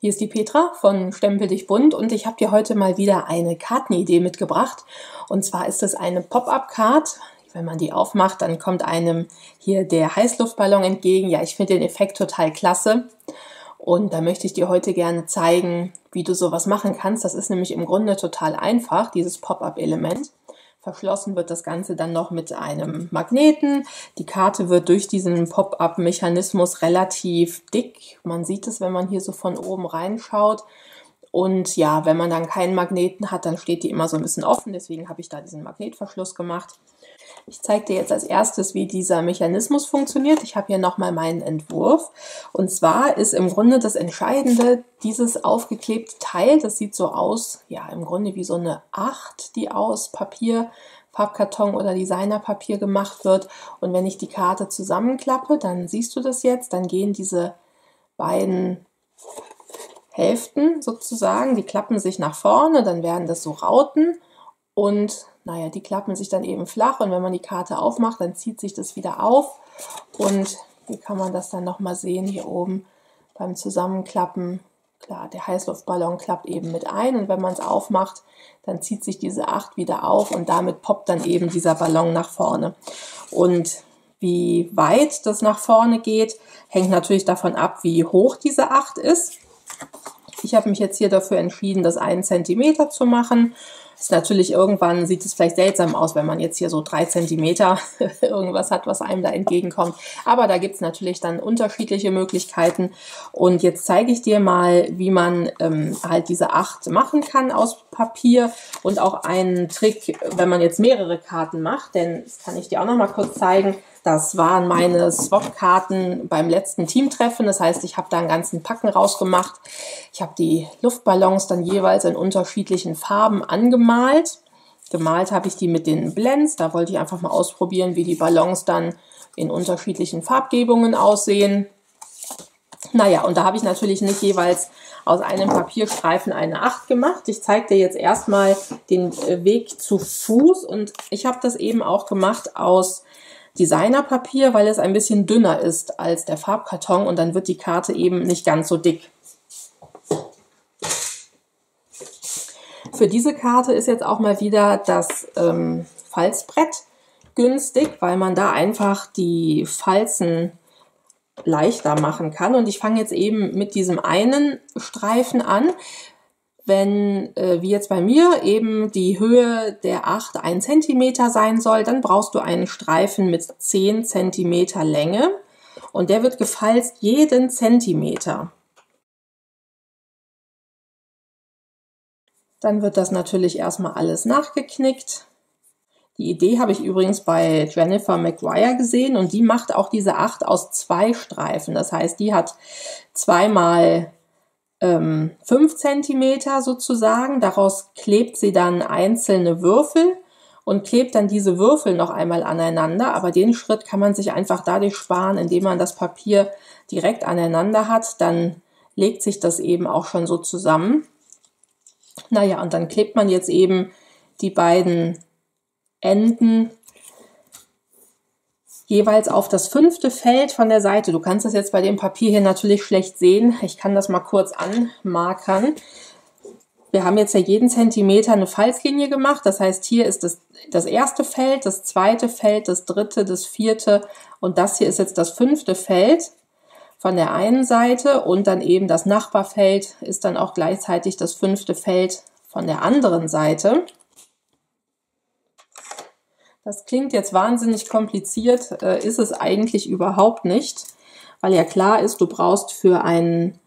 Hier ist die Petra von Stempel dich bunt und ich habe dir heute mal wieder eine Kartenidee mitgebracht. Und zwar ist es eine Pop-up-Card. Wenn man die aufmacht, dann kommt einem hier der Heißluftballon entgegen. Ja, ich finde den Effekt total klasse. Und da möchte ich dir heute gerne zeigen, wie du sowas machen kannst. Das ist nämlich im Grunde total einfach, dieses Pop-up-Element. Verschlossen wird das Ganze dann noch mit einem Magneten. Die Karte wird durch diesen Pop-up-Mechanismus relativ dick. Man sieht es, wenn man hier so von oben reinschaut. Und ja, wenn man dann keinen Magneten hat, dann steht die immer so ein bisschen offen. Deswegen habe ich da diesen Magnetverschluss gemacht. Ich zeige dir jetzt als erstes, wie dieser Mechanismus funktioniert. Ich habe hier nochmal meinen Entwurf. Und zwar ist im Grunde das Entscheidende dieses aufgeklebte Teil. Das sieht so aus, ja, im Grunde wie so eine Acht, die aus Papier, Farbkarton oder Designerpapier gemacht wird. Und wenn ich die Karte zusammenklappe, dann siehst du das jetzt. Dann gehen diese beiden Hälften sozusagen, die klappen sich nach vorne, dann werden das so Rauten und naja, die klappen sich dann eben flach und wenn man die Karte aufmacht, dann zieht sich das wieder auf und hier kann man das dann nochmal sehen, hier oben beim Zusammenklappen. Klar, der Heißluftballon klappt eben mit ein und wenn man es aufmacht, dann zieht sich diese 8 wieder auf und damit poppt dann eben dieser Ballon nach vorne. Und wie weit das nach vorne geht, hängt natürlich davon ab, wie hoch diese 8 ist. Ich habe mich jetzt hier dafür entschieden, das einen Zentimeter zu machen ist natürlich irgendwann sieht es vielleicht seltsam aus, wenn man jetzt hier so drei Zentimeter irgendwas hat, was einem da entgegenkommt. Aber da gibt's natürlich dann unterschiedliche Möglichkeiten. Und jetzt zeige ich dir mal, wie man ähm, halt diese acht machen kann aus Papier und auch einen Trick, wenn man jetzt mehrere Karten macht. Denn das kann ich dir auch noch mal kurz zeigen. Das waren meine Swap-Karten beim letzten Teamtreffen. Das heißt, ich habe da einen ganzen Packen rausgemacht. Ich habe die Luftballons dann jeweils in unterschiedlichen Farben angemalt. Gemalt habe ich die mit den Blends. Da wollte ich einfach mal ausprobieren, wie die Ballons dann in unterschiedlichen Farbgebungen aussehen. Naja, und da habe ich natürlich nicht jeweils aus einem Papierstreifen eine 8 gemacht. Ich zeige dir jetzt erstmal den äh, Weg zu Fuß und ich habe das eben auch gemacht aus Designerpapier, weil es ein bisschen dünner ist als der Farbkarton und dann wird die Karte eben nicht ganz so dick. Für diese Karte ist jetzt auch mal wieder das ähm, Falzbrett günstig, weil man da einfach die Falzen leichter machen kann. Und ich fange jetzt eben mit diesem einen Streifen an wenn, äh, wie jetzt bei mir, eben die Höhe der 8 1 cm sein soll, dann brauchst du einen Streifen mit 10 cm Länge und der wird gefalzt jeden Zentimeter. Dann wird das natürlich erstmal alles nachgeknickt. Die Idee habe ich übrigens bei Jennifer McGuire gesehen und die macht auch diese 8 aus zwei Streifen. Das heißt, die hat zweimal ähm, 5 cm sozusagen. Daraus klebt sie dann einzelne Würfel und klebt dann diese Würfel noch einmal aneinander. Aber den Schritt kann man sich einfach dadurch sparen, indem man das Papier direkt aneinander hat. Dann legt sich das eben auch schon so zusammen. Naja, und dann klebt man jetzt eben die beiden Enden jeweils auf das fünfte Feld von der Seite. Du kannst das jetzt bei dem Papier hier natürlich schlecht sehen. Ich kann das mal kurz anmarkern. Wir haben jetzt ja jeden Zentimeter eine Falzlinie gemacht. Das heißt, hier ist das, das erste Feld, das zweite Feld, das dritte, das vierte und das hier ist jetzt das fünfte Feld von der einen Seite und dann eben das Nachbarfeld ist dann auch gleichzeitig das fünfte Feld von der anderen Seite. Das klingt jetzt wahnsinnig kompliziert, äh, ist es eigentlich überhaupt nicht, weil ja klar ist, du brauchst für ein,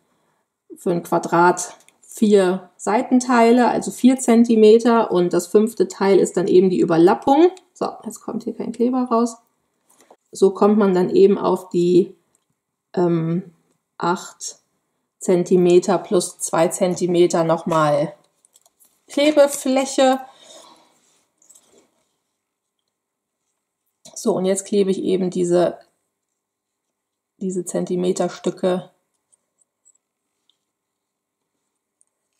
für ein Quadrat vier Seitenteile, also vier Zentimeter und das fünfte Teil ist dann eben die Überlappung. So, jetzt kommt hier kein Kleber raus. So kommt man dann eben auf die ähm, 8 Zentimeter plus zwei Zentimeter nochmal Klebefläche So, und jetzt klebe ich eben diese, diese Zentimeterstücke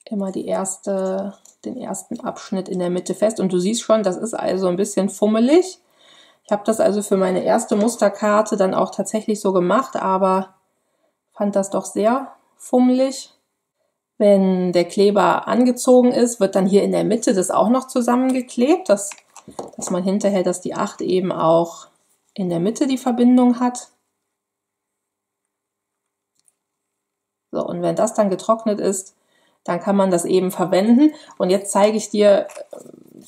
immer die erste, den ersten Abschnitt in der Mitte fest. Und du siehst schon, das ist also ein bisschen fummelig. Ich habe das also für meine erste Musterkarte dann auch tatsächlich so gemacht, aber fand das doch sehr fummelig. Wenn der Kleber angezogen ist, wird dann hier in der Mitte das auch noch zusammengeklebt, dass, dass man hinterher, dass die 8 eben auch in der Mitte die Verbindung hat. So, und wenn das dann getrocknet ist, dann kann man das eben verwenden. Und jetzt zeige ich dir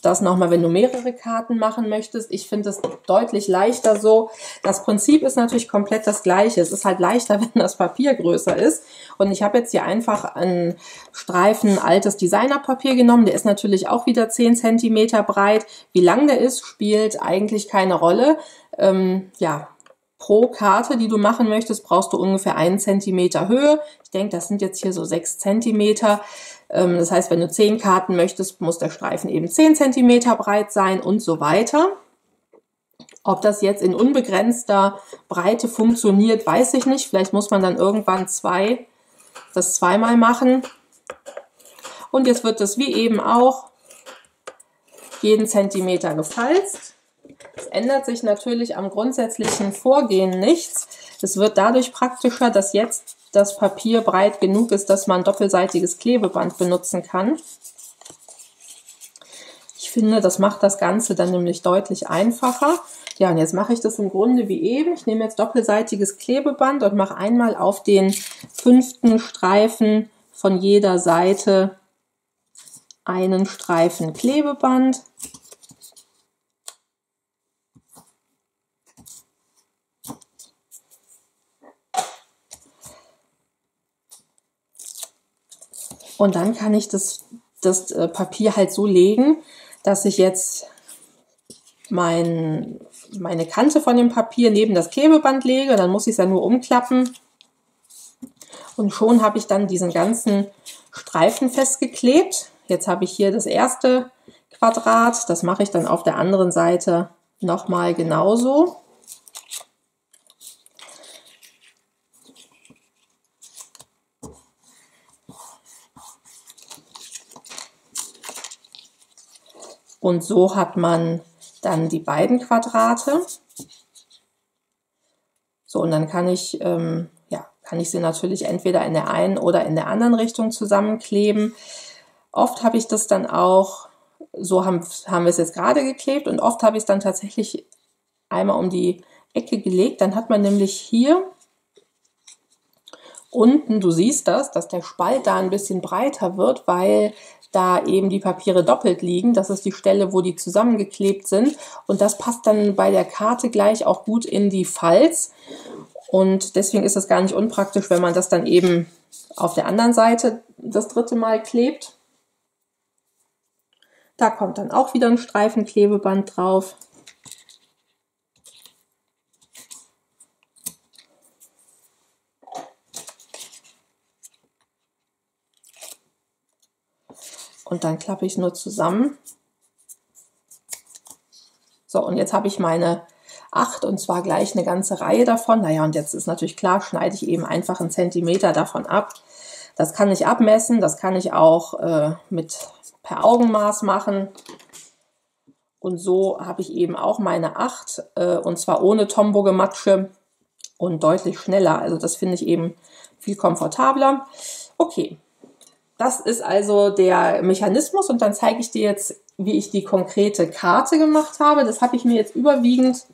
das nochmal, wenn du mehrere Karten machen möchtest. Ich finde es deutlich leichter so. Das Prinzip ist natürlich komplett das gleiche. Es ist halt leichter, wenn das Papier größer ist. Und ich habe jetzt hier einfach einen Streifen altes Designerpapier genommen. Der ist natürlich auch wieder 10 cm breit. Wie lang der ist, spielt eigentlich keine Rolle. Ähm, ja, pro Karte, die du machen möchtest, brauchst du ungefähr einen Zentimeter Höhe. Ich denke, das sind jetzt hier so sechs Zentimeter. Ähm, das heißt, wenn du zehn Karten möchtest, muss der Streifen eben zehn Zentimeter breit sein und so weiter. Ob das jetzt in unbegrenzter Breite funktioniert, weiß ich nicht. Vielleicht muss man dann irgendwann zwei, das zweimal machen. Und jetzt wird das wie eben auch jeden Zentimeter gefalzt. Es ändert sich natürlich am grundsätzlichen Vorgehen nichts. Es wird dadurch praktischer, dass jetzt das Papier breit genug ist, dass man doppelseitiges Klebeband benutzen kann. Ich finde, das macht das Ganze dann nämlich deutlich einfacher. Ja, und jetzt mache ich das im Grunde wie eben. Ich nehme jetzt doppelseitiges Klebeband und mache einmal auf den fünften Streifen von jeder Seite einen Streifen Klebeband. Und dann kann ich das, das äh, Papier halt so legen, dass ich jetzt mein, meine Kante von dem Papier neben das Klebeband lege. Dann muss ich es ja nur umklappen. Und schon habe ich dann diesen ganzen Streifen festgeklebt. Jetzt habe ich hier das erste Quadrat. Das mache ich dann auf der anderen Seite nochmal genauso. Und so hat man dann die beiden Quadrate. So, und dann kann ich, ähm, ja, kann ich sie natürlich entweder in der einen oder in der anderen Richtung zusammenkleben. Oft habe ich das dann auch, so haben, haben wir es jetzt gerade geklebt und oft habe ich es dann tatsächlich einmal um die Ecke gelegt. Dann hat man nämlich hier unten, du siehst das, dass der Spalt da ein bisschen breiter wird, weil da eben die Papiere doppelt liegen. Das ist die Stelle, wo die zusammengeklebt sind. Und das passt dann bei der Karte gleich auch gut in die Falz. Und deswegen ist es gar nicht unpraktisch, wenn man das dann eben auf der anderen Seite das dritte Mal klebt. Da kommt dann auch wieder ein Streifen Klebeband drauf. Und dann klappe ich nur zusammen. So, und jetzt habe ich meine 8 und zwar gleich eine ganze Reihe davon. Naja, und jetzt ist natürlich klar, schneide ich eben einfach einen Zentimeter davon ab. Das kann ich abmessen, das kann ich auch äh, mit per Augenmaß machen. Und so habe ich eben auch meine 8 äh, und zwar ohne Tombo-Gematsche und deutlich schneller. Also das finde ich eben viel komfortabler. Okay, das ist also der Mechanismus und dann zeige ich dir jetzt, wie ich die konkrete Karte gemacht habe. Das habe ich mir jetzt überwiegend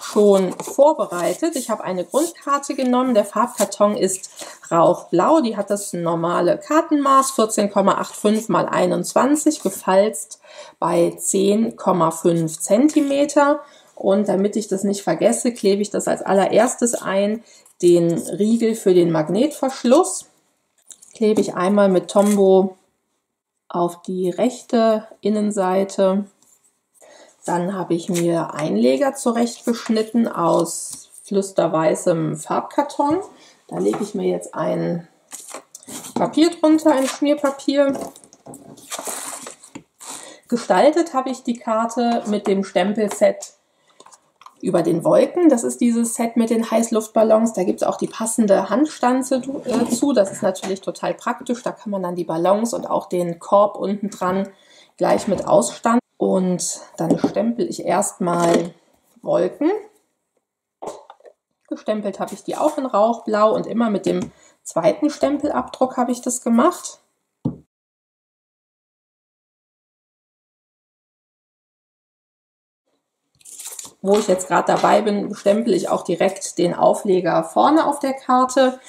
schon vorbereitet. Ich habe eine Grundkarte genommen. Der Farbkarton ist rauchblau. Die hat das normale Kartenmaß 14,85 mal 21 gefalzt bei 10,5 Zentimeter. Und damit ich das nicht vergesse, klebe ich das als allererstes ein, den Riegel für den Magnetverschluss klebe ich einmal mit Tombow auf die rechte Innenseite. Dann habe ich mir Einleger zurechtgeschnitten aus flüsterweißem Farbkarton. Da lege ich mir jetzt ein Papier drunter, ein Schmierpapier. Gestaltet habe ich die Karte mit dem Stempelset über den Wolken. Das ist dieses Set mit den Heißluftballons. Da gibt es auch die passende Handstanze äh, zu. Das ist natürlich total praktisch. Da kann man dann die Ballons und auch den Korb unten dran gleich mit ausstanzen. Und dann stempel ich erstmal Wolken. Gestempelt habe ich die auch in Rauchblau und immer mit dem zweiten Stempelabdruck habe ich das gemacht. Wo ich jetzt gerade dabei bin, stempel ich auch direkt den Aufleger vorne auf der Karte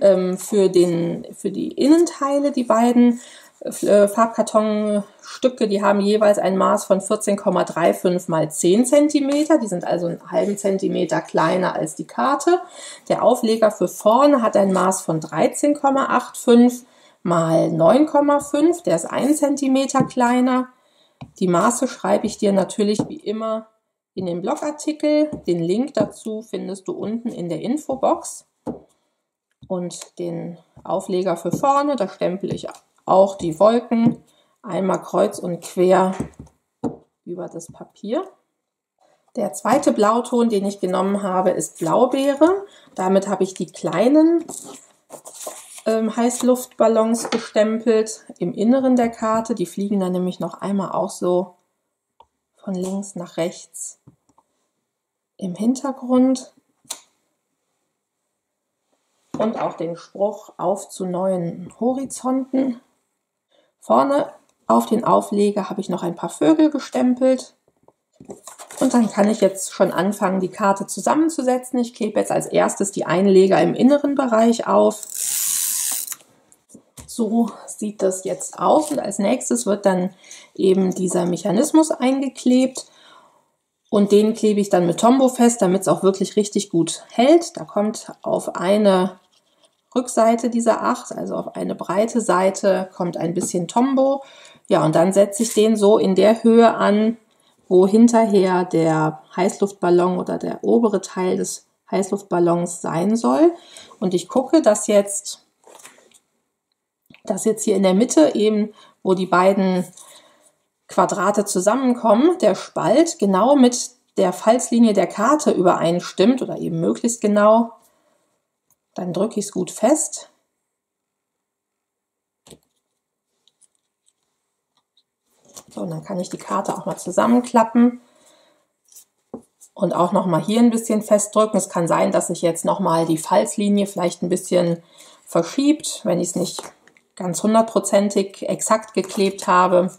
ähm, für, den, für die Innenteile, die beiden äh, Farbkartonstücke, die haben jeweils ein Maß von 14,35 mal 10 cm. Die sind also einen halben Zentimeter kleiner als die Karte. Der Aufleger für vorne hat ein Maß von 13,85 mal 9,5. Der ist 1 cm kleiner. Die Maße schreibe ich dir natürlich wie immer in den Blogartikel. Den Link dazu findest du unten in der Infobox. Und den Aufleger für vorne, da stempel ich auch die Wolken einmal kreuz und quer über das Papier. Der zweite Blauton, den ich genommen habe, ist Blaubeere. Damit habe ich die kleinen ähm, Heißluftballons gestempelt im Inneren der Karte. Die fliegen dann nämlich noch einmal auch so von links nach rechts im Hintergrund. Und auch den Spruch auf zu neuen Horizonten. Vorne auf den Aufleger habe ich noch ein paar Vögel gestempelt. Und dann kann ich jetzt schon anfangen, die Karte zusammenzusetzen. Ich klebe jetzt als erstes die Einleger im inneren Bereich auf. So sieht das jetzt aus. Und als nächstes wird dann eben dieser Mechanismus eingeklebt. Und den klebe ich dann mit Tombow fest, damit es auch wirklich richtig gut hält. Da kommt auf eine Rückseite dieser Acht, also auf eine breite Seite, kommt ein bisschen Tombo. Ja, und dann setze ich den so in der Höhe an, wo hinterher der Heißluftballon oder der obere Teil des Heißluftballons sein soll. Und ich gucke, dass jetzt, dass jetzt hier in der Mitte eben, wo die beiden Quadrate zusammenkommen, der Spalt genau mit der Falzlinie der Karte übereinstimmt oder eben möglichst genau dann drücke ich es gut fest. So, und dann kann ich die Karte auch mal zusammenklappen und auch noch mal hier ein bisschen festdrücken. Es kann sein, dass sich jetzt noch mal die Falzlinie vielleicht ein bisschen verschiebt, wenn ich es nicht ganz hundertprozentig exakt geklebt habe.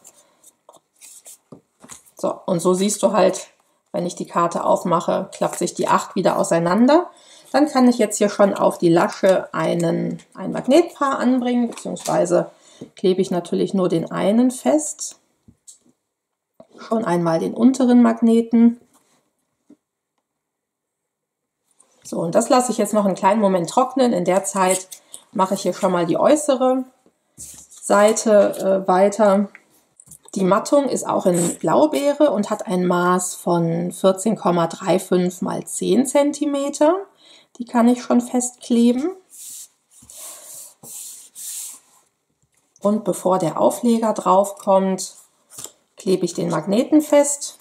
So, und so siehst du halt, wenn ich die Karte aufmache, klappt sich die 8 wieder auseinander. Dann kann ich jetzt hier schon auf die Lasche einen, ein Magnetpaar anbringen, beziehungsweise klebe ich natürlich nur den einen fest. Schon einmal den unteren Magneten. So, und das lasse ich jetzt noch einen kleinen Moment trocknen. In der Zeit mache ich hier schon mal die äußere Seite äh, weiter. Die Mattung ist auch in Blaubeere und hat ein Maß von 14,35 mal 10 cm. Die kann ich schon festkleben. Und bevor der Aufleger drauf kommt, klebe ich den Magneten fest.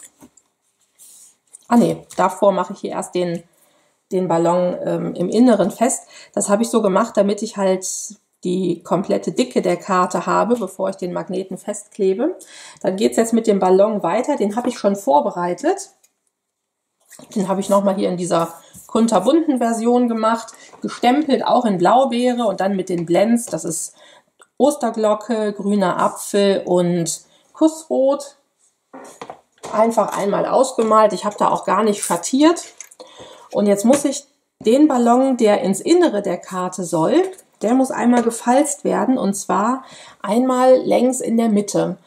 Ah ne, davor mache ich hier erst den, den Ballon ähm, im Inneren fest. Das habe ich so gemacht, damit ich halt die komplette Dicke der Karte habe, bevor ich den Magneten festklebe. Dann geht es jetzt mit dem Ballon weiter. Den habe ich schon vorbereitet. Den habe ich nochmal hier in dieser kunterbunten Version gemacht, gestempelt auch in Blaubeere und dann mit den Blends, das ist Osterglocke, grüner Apfel und Kussrot. Einfach einmal ausgemalt. Ich habe da auch gar nicht schattiert. Und jetzt muss ich den Ballon, der ins Innere der Karte soll, der muss einmal gefalzt werden und zwar einmal längs in der Mitte.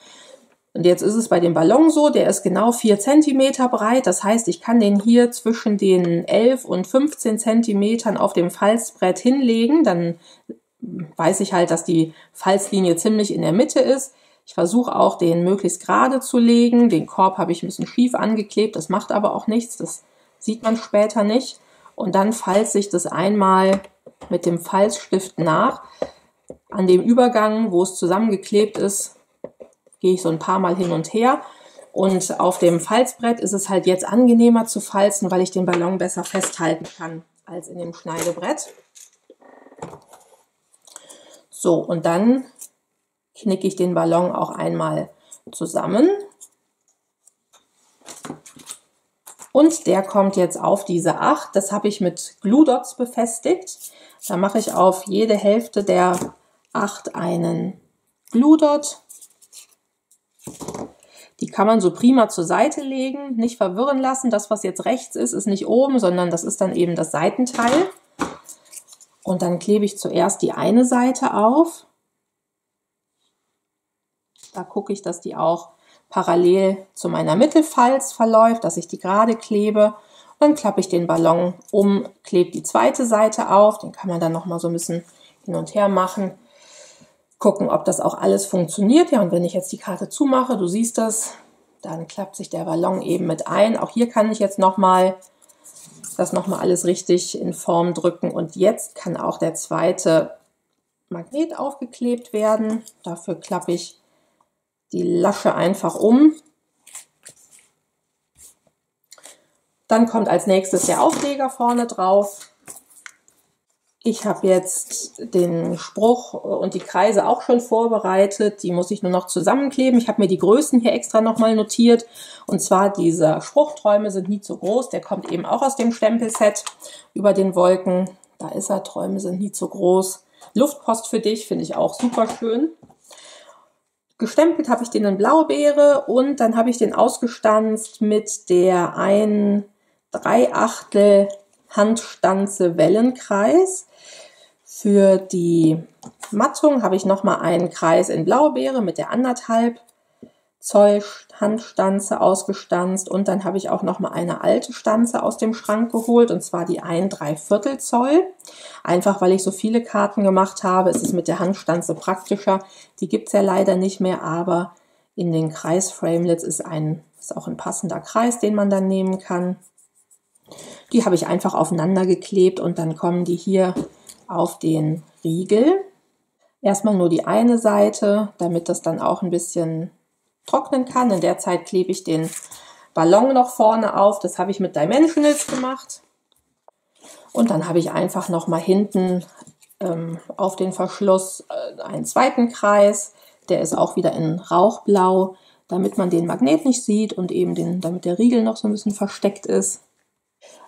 Und jetzt ist es bei dem Ballon so, der ist genau 4 cm breit. Das heißt, ich kann den hier zwischen den 11 und 15 cm auf dem Falzbrett hinlegen. Dann weiß ich halt, dass die Falzlinie ziemlich in der Mitte ist. Ich versuche auch, den möglichst gerade zu legen. Den Korb habe ich ein bisschen schief angeklebt. Das macht aber auch nichts. Das sieht man später nicht. Und dann falze ich das einmal mit dem Falzstift nach. An dem Übergang, wo es zusammengeklebt ist, gehe ich so ein paar Mal hin und her. Und auf dem Falzbrett ist es halt jetzt angenehmer zu falzen, weil ich den Ballon besser festhalten kann als in dem Schneidebrett. So, und dann knicke ich den Ballon auch einmal zusammen. Und der kommt jetzt auf diese 8. Das habe ich mit Glue Dots befestigt. Da mache ich auf jede Hälfte der 8 einen Glue Dot kann man so prima zur Seite legen, nicht verwirren lassen. Das, was jetzt rechts ist, ist nicht oben, sondern das ist dann eben das Seitenteil. Und dann klebe ich zuerst die eine Seite auf. Da gucke ich, dass die auch parallel zu meiner Mittelfalz verläuft, dass ich die gerade klebe. Dann klappe ich den Ballon um, klebe die zweite Seite auf. Den kann man dann noch mal so ein bisschen hin und her machen. Gucken, ob das auch alles funktioniert. Ja, und wenn ich jetzt die Karte zumache, du siehst das, dann klappt sich der Ballon eben mit ein. Auch hier kann ich jetzt noch mal das nochmal alles richtig in Form drücken. Und jetzt kann auch der zweite Magnet aufgeklebt werden. Dafür klappe ich die Lasche einfach um. Dann kommt als nächstes der Aufleger vorne drauf. Ich habe jetzt den Spruch und die Kreise auch schon vorbereitet. Die muss ich nur noch zusammenkleben. Ich habe mir die Größen hier extra nochmal notiert. Und zwar dieser Spruchträume sind nie zu groß. Der kommt eben auch aus dem Stempelset über den Wolken. Da ist er. Träume sind nie zu groß. Luftpost für dich finde ich auch super schön. Gestempelt habe ich den in Blaubeere und dann habe ich den ausgestanzt mit der ein Dreiachtel Handstanze Wellenkreis. Für die Mattung habe ich nochmal einen Kreis in Blaubeere mit der anderthalb Zoll Handstanze ausgestanzt und dann habe ich auch nochmal eine alte Stanze aus dem Schrank geholt und zwar die 1 Viertel Zoll. Einfach weil ich so viele Karten gemacht habe, ist es mit der Handstanze praktischer. Die gibt es ja leider nicht mehr, aber in den Kreisframelets ist, ein, ist auch ein passender Kreis, den man dann nehmen kann. Die habe ich einfach aufeinander geklebt und dann kommen die hier auf den Riegel. Erstmal nur die eine Seite, damit das dann auch ein bisschen trocknen kann. In der Zeit klebe ich den Ballon noch vorne auf. Das habe ich mit Dimensionals gemacht. Und dann habe ich einfach noch mal hinten ähm, auf den Verschluss äh, einen zweiten Kreis. Der ist auch wieder in Rauchblau, damit man den Magnet nicht sieht und eben den, damit der Riegel noch so ein bisschen versteckt ist.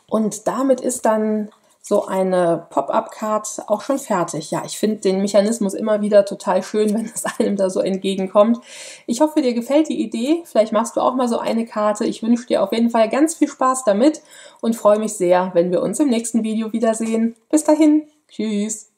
Und damit ist dann so eine Pop-up-Card auch schon fertig. Ja, ich finde den Mechanismus immer wieder total schön, wenn es einem da so entgegenkommt. Ich hoffe, dir gefällt die Idee. Vielleicht machst du auch mal so eine Karte. Ich wünsche dir auf jeden Fall ganz viel Spaß damit und freue mich sehr, wenn wir uns im nächsten Video wiedersehen. Bis dahin. Tschüss.